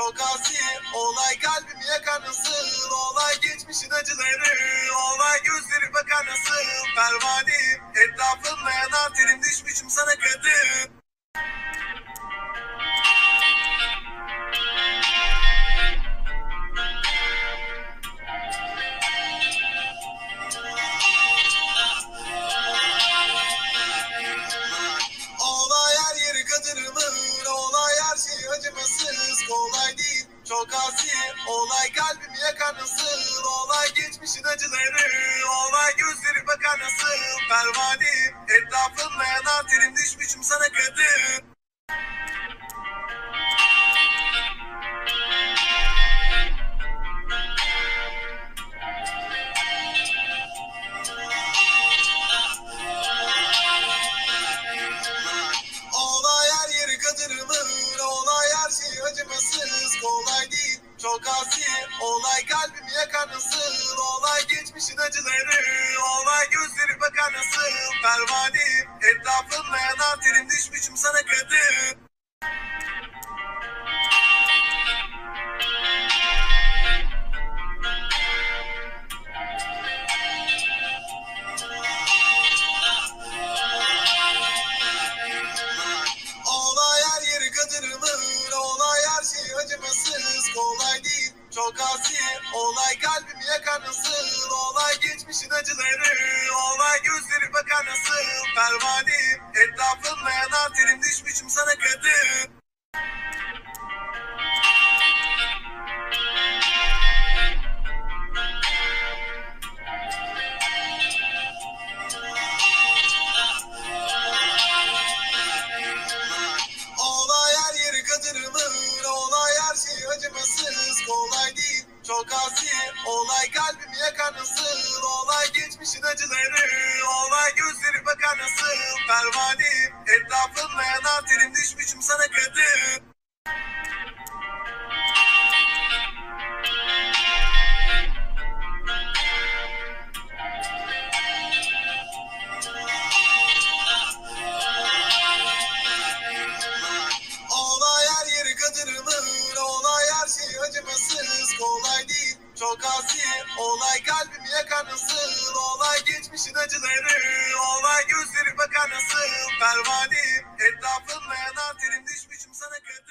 çok asi Olay kalbimi yakar nasıl? Olay geçmişin acıları. Olay gözleri bakar nasıl? Pervaneyim etrafımda yanar terim düşmüşüm sana kadın çok asi. Olay kalbimi yakar nasıl? Olay geçmişin acıları. Olay gözleri bakar nasıl? Pervaneyim etrafımda yanar terim düşmüşüm sana kadın çok asi. Olay kalbimi yakar nasıl? Olay geçmişin acıları. Olay gözleri bakar nasıl? Pervaneyim etrafımda yanar terim düşmüşüm sana kadın Kolay değil çok asi Olay kalbimi yakar nasıl? Olay geçmişin acıları. Olay gözleri bakar nasıl? Pervaneyim etrafımda yanar. Terim düşmüşüm sana kadın Kolay değil çok asi Olay kalbimi yakar nasıl? Olay geçmişin acıları. Olay gözleri bakar nasıl? Pervaneyim etrafımda yanar terim düşmüşüm sana kadın Çok asi olay kalbimi yakar nasıl? Olay geçmişin acıları Olay gözlerim bakar nasıl? Pervaneyim etrafımda yanar terim düşmüşüm sana kadar